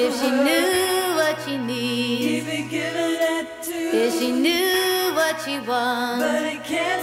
If she knew what she needs, if she knew what she wants, but it can't.